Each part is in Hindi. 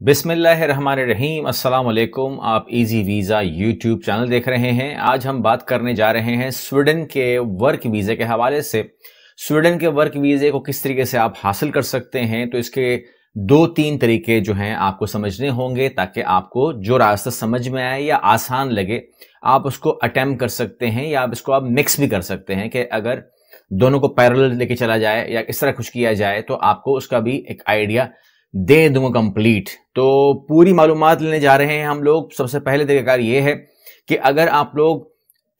अस्सलाम वालेकुम आप इजी वीज़ा यूट्यूब चैनल देख रहे हैं। आज हम बात करने जा रहे हैं स्वीडन के वर्क वीज़े के हवाले से। स्वीडन के वर्क वीज़े को किस तरीके से आप हासिल कर सकते हैं तो इसके दो तीन तरीके जो हैं आपको समझने होंगे ताकि आपको जो रास्ता समझ में आए या आसान लगे, आप उसको अटैम्प्ट कर सकते हैं या आप इसको आप मिक्स भी कर सकते हैं कि अगर दोनों को पैरल लेके चला जाए या इस तरह कुछ किया जाए तो आपको उसका भी एक आइडिया दे दूँगा कंप्लीट तो पूरी मालूम लेने जा रहे हैं हम लोग। सबसे पहले तरीकाकार ये है कि अगर आप लोग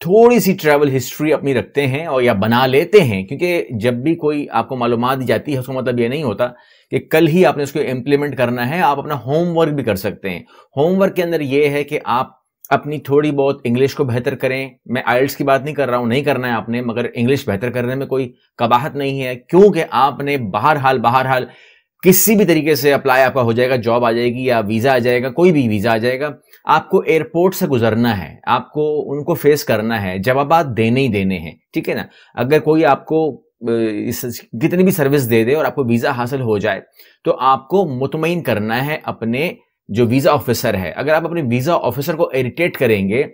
थोड़ी सी ट्रैवल हिस्ट्री अपनी रखते हैं और या बना लेते हैं, क्योंकि जब भी कोई आपको मालूम दी जाती है, उसका मतलब ये नहीं होता कि कल ही आपने उसको इम्प्लीमेंट करना है, आप अपना होमवर्क भी कर सकते हैं। होमवर्क के अंदर यह है कि आप अपनी थोड़ी बहुत इंग्लिश को बेहतर करें। मैं आइल्स की बात नहीं कर रहा हूँ, नहीं करना है आपने, मगर इंग्लिश बेहतर करने में कोई कबाहत नहीं है, क्योंकि आपने बाहर हाल बाहर हाल किसी भी तरीके से अप्लाई आपका हो जाएगा जॉब आ जाएगी या वीज़ा आ जाएगा, कोई भी वीज़ा आ जाएगा, आपको एयरपोर्ट से गुजरना है, आपको उनको फेस करना है जवाब देने ही देने हैं, ठीक है ना? अगर कोई आपको इस, कितनी भी सर्विस दे दे और आपको वीज़ा हासिल हो जाए तो आपको मुतमिन करना है अपने जो वीज़ा ऑफिसर है। अगर आप अपने वीज़ा ऑफिसर को इरिटेट करेंगे,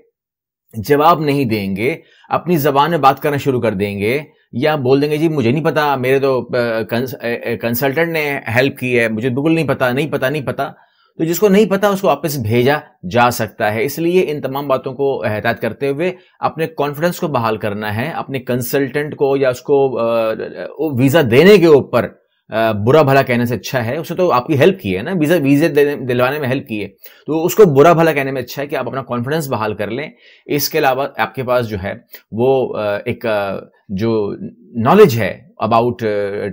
जवाब नहीं देंगे, अपनी जबान में बात करना शुरू कर देंगे या बोल देंगे, जी, मुझे नहीं पता, मेरे तो कंसल्टेंट ने हेल्प की है, मुझे बिल्कुल नहीं पता नहीं पता नहीं पता। तो जिसको नहीं पता, उसको वापस भेजा जा सकता है। इसलिए इन तमाम बातों को एहतियात करते हुए अपने कॉन्फिडेंस को बहाल करना है, अपने कंसल्टेंट को या उसको वीज़ा देने के ऊपर बुरा भला कहने से अच्छा है। उसे तो आपकी हेल्प की है ना वीज़ा वीजे दिलवाने में हेल्प की है। तो उसको बुरा भला कहने में अच्छा है कि आप अपना कॉन्फिडेंस बहाल कर लें। इसके अलावा आपके पास जो है, वो एक जो नॉलेज है अबाउट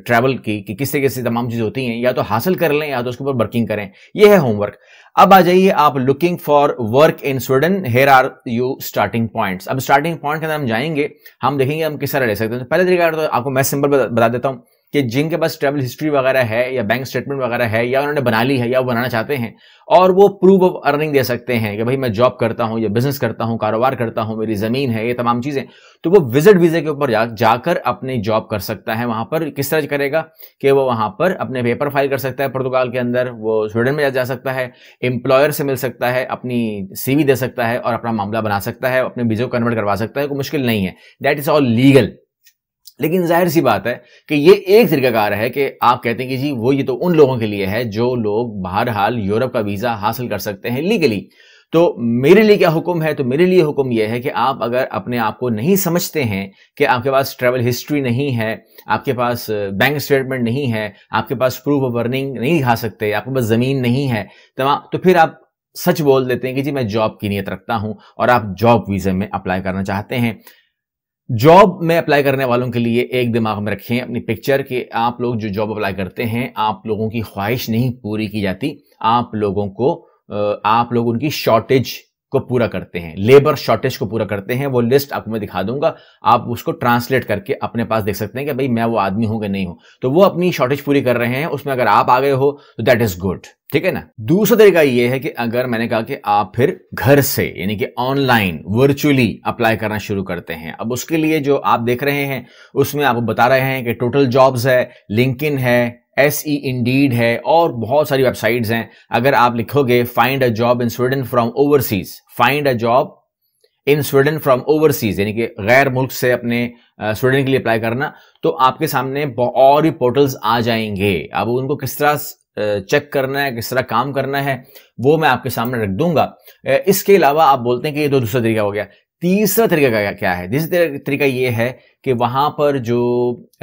ट्रैवल की, कि किस तरीके से तमाम चीज़ें होती हैं, या तो हासिल कर लें, या तो उसके ऊपर वर्किंग करें यह है होमवर्क अब आ जाइए आप looking for work in Sweden here are you starting points अब स्टार्टिंग पॉइंट के अंदर हम जाएँगे, हम देखेंगे हम किस तरह रह सकते हैं। तो पहले तरीका तो आपको मैं सिंपल बता देता हूँ। कि जिनके पास ट्रैवल हिस्ट्री वगैरह है या बैंक स्टेटमेंट वगैरह है या उन्होंने बना ली है या वो बनाना चाहते हैं और वो प्रूफ ऑफ़ अर्निंग दे सकते हैं कि भाई मैं जॉब करता हूँ या बिज़नेस करता हूँ कारोबार करता हूँ मेरी ज़मीन है ये तमाम चीज़ें तो वो विज़िट वीजे के ऊपर जा, जाकर अपनी जॉब कर सकता है। वहाँ पर किस तरह करेगा कि वो वहाँ पर अपने पेपर फ़ाइल कर सकता है पुर्तगाल के अंदर वो स्वीडन में जा सकता है एम्प्लॉयर से मिल सकता है अपनी सीवी दे सकता है और अपना मामला बना सकता है अपने वीजे को कन्वर्ट करवा सकता है कोई मुश्किल नहीं है। दैट इज़ ऑल लीगल लेकिन ज़ाहिर सी बात है कि ये एक तरीकाकार है कि आप कहते हैं कि जी, वो ये तो उन लोगों के लिए है जो लोग बहरहाल यूरोप का वीज़ा हासिल कर सकते हैं लीगली। तो मेरे लिए क्या हुक्म है? तो मेरे लिए हुक्म यह है कि आप अगर अपने आप को नहीं समझते हैं कि आपके पास ट्रैवल हिस्ट्री नहीं है, आपके पास बैंक स्टेटमेंट नहीं है, आपके पास प्रूफ ऑफ़ अर्निंग नहीं दिखा सकते, आपके पास ज़मीन नहीं है, तमाम तो फिर आप सच बोल देते हैं कि जी, मैं जॉब की नीयत रखता हूँ और आप जॉब वीजे में अप्लाई करना चाहते हैं। जॉब में अप्लाई करने वालों के लिए एक दिमाग में रखें अपनी पिक्चर कि आप लोग जो जॉब अप्लाई करते हैं, आप लोगों की ख्वाहिश नहीं पूरी की जाती। आप लोगों को आप लोग उनकी शॉर्टेज को पूरा करते हैं। लेबर शॉर्टेज को पूरा करते हैं। वो लिस्ट आपको मैं दिखा दूँगा। आप उसको ट्रांसलेट करके अपने पास देख सकते हैं कि भाई मैं वो आदमी हूँ कि नहीं हूँ। तो वो अपनी शॉर्टेज पूरी कर रहे हैं। उसमें अगर आप आ गए हो तो दैट इज़ गुड ठीक है ना? दूसरा तरीका ये है कि अगर मैंने कहा कि आप फिर घर से, यानी कि ऑनलाइन वर्चुअली अप्लाई करना शुरू करते हैं। अब उसके लिए जो आप देख रहे हैं, उसमें आपको बता रहे हैं कि टोटल जॉब्स है लिंकिन है एस ई इंडीड है और बहुत सारी वेबसाइट्स हैं। अगर आप लिखोगे find a job in Sweden from overseas find a job in Sweden from overseas यानी कि गैर मुल्क से अपने स्वीडन के लिए अप्लाई करना तो आपके सामने और भी पोर्टल्स आ जाएँगे। अब उनको किस तरह चेक करना है, किस तरह काम करना है, वो मैं आपके सामने रख दूँगा। इसके अलावा आप बोलते हैं कि ये तो दूसरा तरीका हो गया। तीसरा तरीका क्या है? तीसरा तरीका ये है कि वहाँ पर जो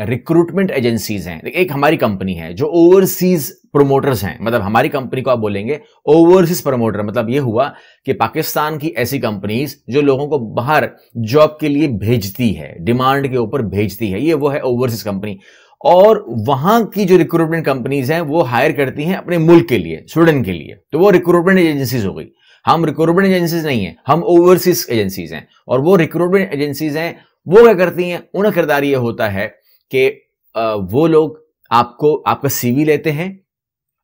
रिक्रूटमेंट एजेंसीज हैं, एक हमारी कंपनी है, जो ओवरसीज प्रोमोटर्स हैं मतलब हमारी कंपनी को आप बोलेंगे ओवरसीज प्रमोटर मतलब ये हुआ कि पाकिस्तान की ऐसी कंपनीज़ जो लोगों को बाहर जॉब के लिए भेजती है डिमांड के ऊपर भेजती है, ये वो है ओवरसीज कंपनी और वहाँ की जो रिक्रूटमेंट कंपनीज़ हैं, वो हायर करती हैं अपने मुल्क के लिए स्वीडन के लिए। तो वो रिक्रूटमेंट एजेंसीज हो गई। हम रिक्रूटमेंट एजेंसीज नहीं है, हम ओवरसीज एजेंसीज हैं। और वो रिक्रूटमेंट एजेंसीज हैं, वो क्या करती हैं? उनका किरदार ये होता है कि वो लोग आपको, आपका सीवी लेते हैं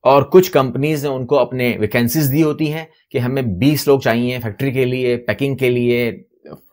और कुछ कंपनीज़ ने उनको अपने वैकेंसीज दी होती हैं कि हमें 20 लोग चाहिए फैक्ट्री के लिए पैकिंग के लिए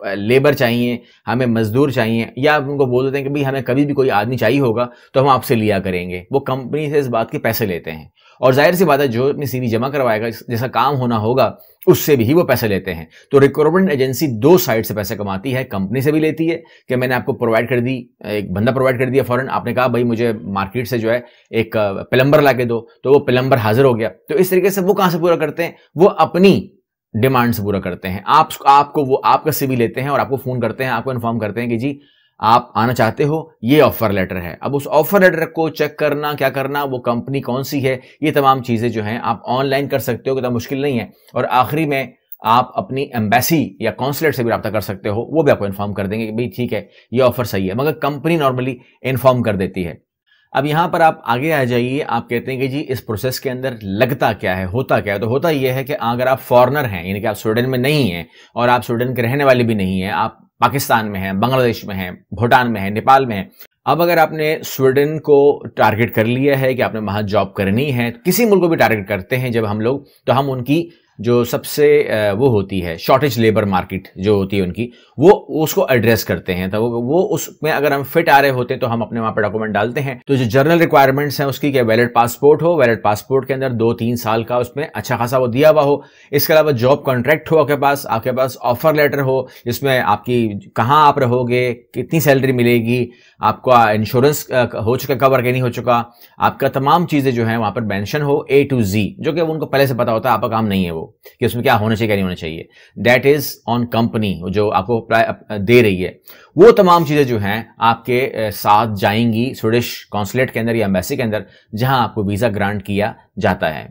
लेबर चाहिए, हमें मजदूर चाहिए, या आप उनको बोल देते हैं कि भाई हमें कभी भी कोई आदमी चाहिए होगा तो हम आपसे लिया करेंगे। वो कंपनी से इस बात के पैसे लेते हैं। और ज़ाहिर सी बात है, जो अपनी सीवी जमा करवाएगा, जैसा काम होना होगा, उससे भी वो पैसे लेते हैं। तो रिक्रूटमेंट एजेंसी दो साइड से पैसे कमाती है, कंपनी से भी लेती है, कि मैंने आपको प्रोवाइड कर दी, एक बंदा प्रोवाइड कर दिया फॉरन आपने कहा, भाई मुझे मार्केट से जो है, एक, प्लम्बर ला के दो। तो वो प्लम्बर हाजिर हो गया। तो इस तरीके से वो कहाँ से पूरा करते हैं? वो अपनी डिमांड से पूरा करते हैं। आप, आपको वो, आपका सीवी लेते हैं और आपको फ़ोन करते हैं, आपको इन्फॉर्म करते हैं कि जी, आप आना चाहते हो, ये ऑफ़र लेटर है। अब उस ऑफ़र लेटर को चेक करना, क्या करना, वो कंपनी कौन सी है, ये तमाम चीज़ें जो हैं आप ऑनलाइन कर सकते हो कि मुश्किल नहीं है। और आखिरी में आप अपनी एम्बेसी या कॉन्सुलेट से भी रब्ता कर सकते हो, वो भी आपको इन्फॉर्म कर देंगे कि भाई ठीक है, ये ऑफ़र सही है। मगर कंपनी नॉर्मली इन्फॉर्म कर देती है। अब यहाँ पर आप आगे आ जाइए, आप कहते हैं कि जी, इस प्रोसेस के अंदर लगता क्या है, होता क्या है? तो होता यह है कि अगर आप फॉरनर हैं, यानी कि आप स्वीडन में नहीं हैं, और आप स्वीडन के रहने वाले भी नहीं हैं, आप पाकिस्तान में हैं, बांग्लादेश में हैं, भूटान में हैं, नेपाल में हैं, अब अगर आपने स्वीडन को टारगेट कर लिया है कि आपने वहाँ जॉब करनी है, किसी मुल्क को भी टारगेट करते हैं जब हम लोग तो हम उनकी जो सबसे वो होती है शॉर्टेज लेबर मार्केट जो होती है उनकी वो उसको एड्रेस करते हैं। तो वो, उसमें अगर हम फिट आ रहे होते हैं तो हम अपने वहाँ पर डॉक्यूमेंट डालते हैं। तो जो जर्नल रिक्वायरमेंट्स हैं उसकी क्या वैलिड पासपोर्ट हो? वैलिड पासपोर्ट के अंदर दो तीन साल का उसमें अच्छा खासा वो दिया हुआ हो। इसके अलावा जॉब कॉन्ट्रैक्ट हो आपके पास आपके पास ऑफ़र लेटर हो जिसमें आपकी कहाँ आप रहोगे कितनी सैलरी मिलेगी आपका इंश्योरेंस हो चुका कवर के नहीं हो चुका आपका तमाम चीज़ें जो है वहाँ पर मैंशन हो ए टू जी जो कि उनको पहले से पता होता है आपका काम नहीं है वो। कि उसमें क्या होना चाहिए, क्या नहीं होना चाहिए। दैट इज़ ऑन कंपनी जो आपको दे रही है। वो तमाम चीज़ें जो हैं, आपके साथ जाएँगी स्वीडिश कॉन्सुलेट के अंदर या एम्बेसी के अंदर, जहाँ आपको वीज़ा ग्रांट किया जाता है।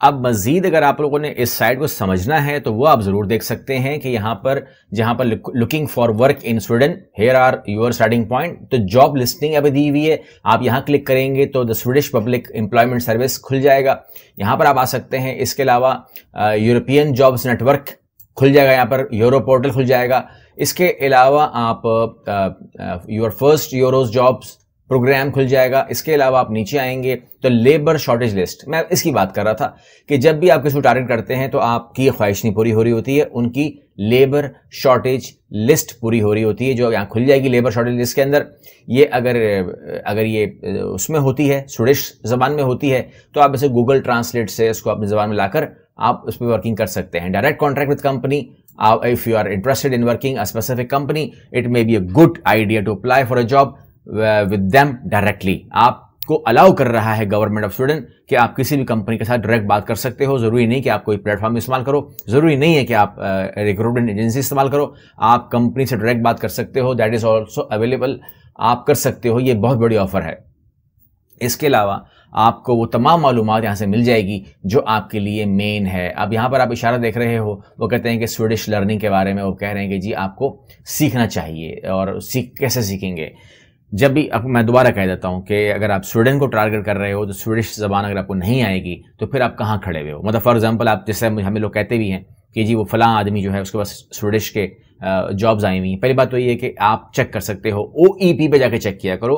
अब मजीद अगर आप लोगों ने इस साइड को समझना है तो वो आप ज़रूर देख सकते हैं कि यहाँ पर, जहाँ पर looking for work in Sweden here are your starting point तो जॉब लिस्टिंग अभी दी हुई है। आप यहाँ क्लिक करेंगे तो the Swedish public employment service खुल जाएगा। यहाँ पर आप आ सकते हैं। इसके अलावा यूरोपियन जॉब्स नेटवर्क खुल जाएगा। यहाँ पर यूरो पोर्टल खुल जाएगा। इसके अलावा आप your first EURES jobs programme खुल जाएगा, इसके अलावा आप नीचे आएँगे तो लेबर शॉर्टेज लिस्ट। मैं इसकी बात कर रहा था कि जब भी आप किसी टारगेट करते हैं तो आपकी ख्वाहिश नहीं पूरी हो रही होती है, उनकी लेबर शॉर्टेज लिस्ट पूरी हो रही होती है, जो यहाँ खुल जाएगी लेबर शॉर्टेज लिस्ट के अंदर। ये अगर अगर ये, उसमें होती है स्वीडिश जबान में होती है तो आप इसे गूगल ट्रांसलेट से इसको अपनी जबान में लाकर आप उस पर वर्किंग कर सकते हैं। Direct contract with company if you are interested in working a specific company it may be a good idea to apply for a job with them directly आपको अलाउ कर रहा है गवर्नमेंट ऑफ़ स्वीडन कि आप किसी भी कंपनी के साथ डायरेक्ट बात कर सकते हो। ज़रूरी नहीं कि आप कोई प्लेटफॉर्म इस्तेमाल करो। ज़रूरी नहीं है कि आप रिक्रूटमेंट एजेंसी इस्तेमाल करो। आप कंपनी से डायरेक्ट बात कर सकते हो। दैट इज़ ऑल्सो अवेलेबल आप कर सकते हो। ये बहुत बड़ी ऑफ़र है। इसके अलावा आपको वो तमाम मालूम यहाँ से मिल जाएगी जो आपके लिए मेन है। अब यहाँ पर आप इशारा देख रहे हो। वो कहते हैं कि स्वीडिश लर्निंग के बारे में वो कह रहे हैं कि जी आपको सीखना चाहिए और सीख, कैसे सीखेंगे? जब भी अब मैं दोबारा कह देता हूँ कि अगर आप स्वीडन को टारगेट कर रहे हो तो स्वीडिश जबान अगर आपको नहीं आएगी तो फिर आप कहाँ खड़े हुए हो? मतलब फॉर एग्ज़ाम्पल आप जैसे हमें लोग कहते भी हैं कि जी वो फलां आदमी जो है, उसके पास स्वीडिश के जॉब्स आई हुई हैं। पहली बात तो ये है कि आप चेक कर सकते हो ओ ई पी पर जाके चेक किया करो।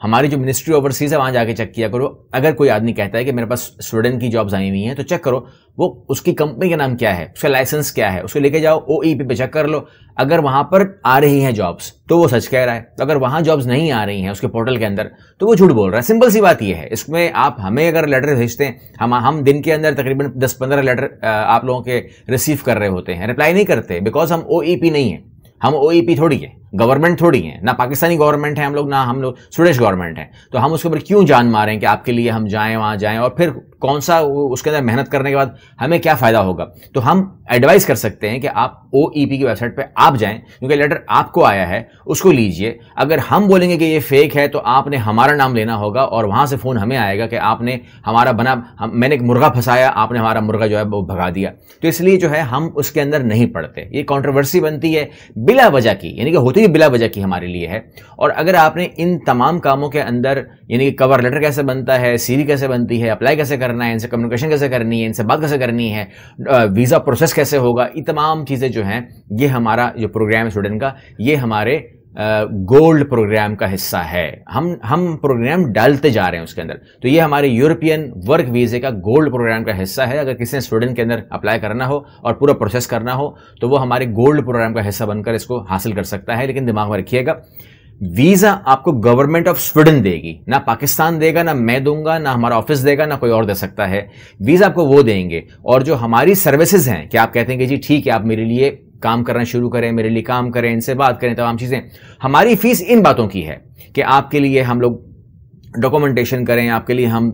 हमारी जो मिनिस्ट्री ओवरसीज है, वहाँ जाके चेक किया करो। अगर कोई आदमी कहता है कि मेरे पास स्टूडेंट की जॉब्स आई हुई हैं तो चेक करो। वो उसकी कंपनी का नाम क्या है? उसका लाइसेंस क्या है? उसको लेके जाओ ओ ई e पे चेक कर लो। अगर वहाँ पर आ रही हैं जॉब्स तो वो सच कह रहा है। तो अगर वहाँ जॉब्स नहीं आ रही हैं उसके पोर्टल के अंदर तो वो झूठ बोल रहा है। सिंपल सी बात ये है। इसमें आप, हमें अगर लेटर भेजते हैं, हम हम दिन के अंदर तकरीबन दस पंद्रह लेटर आप लोगों के रिसीव कर रहे होते हैं। रिप्लाई नहीं करते बिकॉज़ हम ओ e नहीं है। हम ओ e थोड़ी है। गवर्नमेंट थोड़ी है ना पाकिस्तानी गवर्नमेंट है हम लोग ना हम लोग स्वीडिश गवर्नमेंट है। तो हम उसके ऊपर क्यों जान मारें कि आपके लिए हम जाएँ वहाँ जाएँ और फिर कौन सा उसके अंदर मेहनत करने के बाद हमें क्या फ़ायदा होगा? तो हम एडवाइस कर सकते हैं कि आप ओ e की वेबसाइट पर आप जाएँ क्योंकि लेटर आपको आया है उसको लीजिए। अगर हम बोलेंगे कि ये फेक है तो आपने हमारा नाम लेना होगा और वहाँ से फ़ोन हमें आएगा कि आपने हमारा बना हम, मैंने एक मुर्गा फंसाया आपने हमारा मुर्गा जो है वो भगा दिया। तो इसलिए जो है हम उसके अंदर नहीं पड़ते ये कॉन्ट्रोवर्सी बनती है बिला वजह की यानी कि होती है बिला वजह की हमारे लिए है। और अगर आपने इन तमाम कामों के अंदर, यानी कि कवर लेटर कैसे बनता है सीवी कैसे बनती है अप्लाई कैसे करना है, इनसे कम्युनिकेशन कैसे करनी है, इनसे बात कैसे करनी है वीज़ा प्रोसेस कैसे होगा, ये तमाम चीज़ें जो हैं, ये हमारा, जो प्रोग्राम है स्टूडेंट का, ये हमारे गोल्ड प्रोग्राम का हिस्सा है। हम हम प्रोग्राम डालते जा रहे हैं उसके अंदर। तो ये हमारे यूरोपियन वर्क वीजे का गोल्ड प्रोग्राम का हिस्सा है। अगर किसी ने स्वीडन के अंदर अप्लाई करना हो और पूरा प्रोसेस करना हो तो वो हमारे गोल्ड प्रोग्राम का हिस्सा बनकर इसको हासिल कर सकता है। लेकिन दिमाग में रखिएगा वीज़ा आपको गवर्नमेंट ऑफ़ स्वीडन देगी। ना पाकिस्तान देगा, ना मैं दूँगा, ना हमारा ऑफ़िस देगा, ना कोई और दे सकता है। वीज़ा आपको वो देंगे। और जो हमारी सर्विसेज़ हैं, कि आप कहते हैं कि जी, ठीक है, आप मेरे लिए काम करना शुरू करें, मेरे लिए काम करें, इनसे बात करें, तमाम चीज़ें। हमारी फ़ीस इन बातों की है कि आपके लिए हम लोग डॉक्यूमेंटेशन करें, आपके लिए हम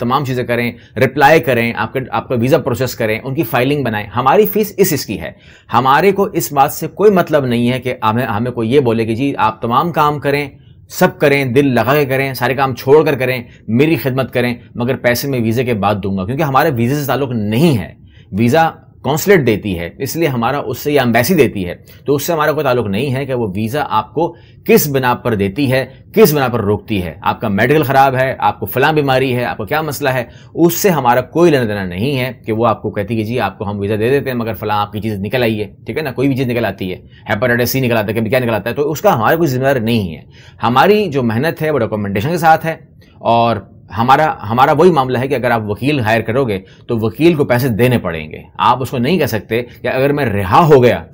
तमाम चीज़ें करें रिप्लाई करें, आपके, आपका वीज़ा प्रोसेस करें, उनकी फाइलिंग बनाएँ। हमारी फ़ीस इस इसकी है। हमारे को इस बात से कोई मतलब नहीं है कि हमें हमें कोई ये बोले कि जी, आप तमाम काम करें, सब करें, दिल लगा के करें, सारे काम छोड़ कर करें मेरी खिदमत करें, मगर पैसे मैं वीज़े के बाद दूँगा, क्योंकि हमारे वीज़े से ताल्लुक नहीं है। वीज़ा कॉन्सुलेट देती है, इसलिए हमारा उससे या एम्बेसी देती है तो उससे हमारा कोई ताल्लुक नहीं है कि वो वीज़ा आपको किस बिना पर देती है, किस बिना पर रोकती है। आपका मेडिकल ख़राब है, आपको फलां बीमारी है, आपको क्या मसला है, उससे हमारा कोई लेना देना नहीं है कि वो आपको कहती कि जी, आपको हम वीज़ा दे देते हैं, मगर फलां आपकी चीज़ निकल आई है। ठीक है ना? कोई भी चीज़ निकल आती है हेपाटाइटिस सी निकल आता है, कभी क्या निकल आता है तो उसका हमारा कोई जिम्मेदार नहीं है। हमारी जो मेहनत है, वो डॉक्यूमेंटेशन के साथ है, और हमारा हमारा वही मामला है कि अगर आप वकील हायर करोगे तो वकील को पैसे देने पड़ेंगे। आप उसको नहीं कह सकते कि अगर मैं रिहा हो गया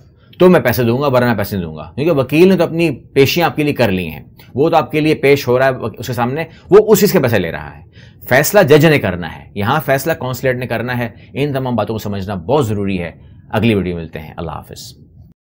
तो मैं पैसे दूँगा, वरना पैसे दूँगा। क्योंकि वकील ने तो अपनी पेशियाँ आपके लिए कर ली हैं। वो तो आपके लिए पेश हो रहा है उसके सामने, वो उस चीज़ के पैसे ले रहा है। फैसला जज ने करना है। यहाँ फैसला काउंसलेट ने करना है। इन तमाम बातों को समझना बहुत ज़रूरी है। अगली वीडियो मिलते हैं। अल्लाह हाफिज़।